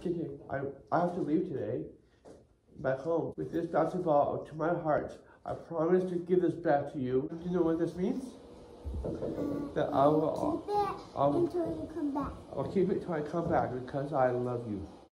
Okay. I, I have to leave today. Back home. With this basketball to my heart, I promise to give this back to you. Do you know what this means? That I will. Keep it I'll, until you come back. I'll keep it till I come back because I love you.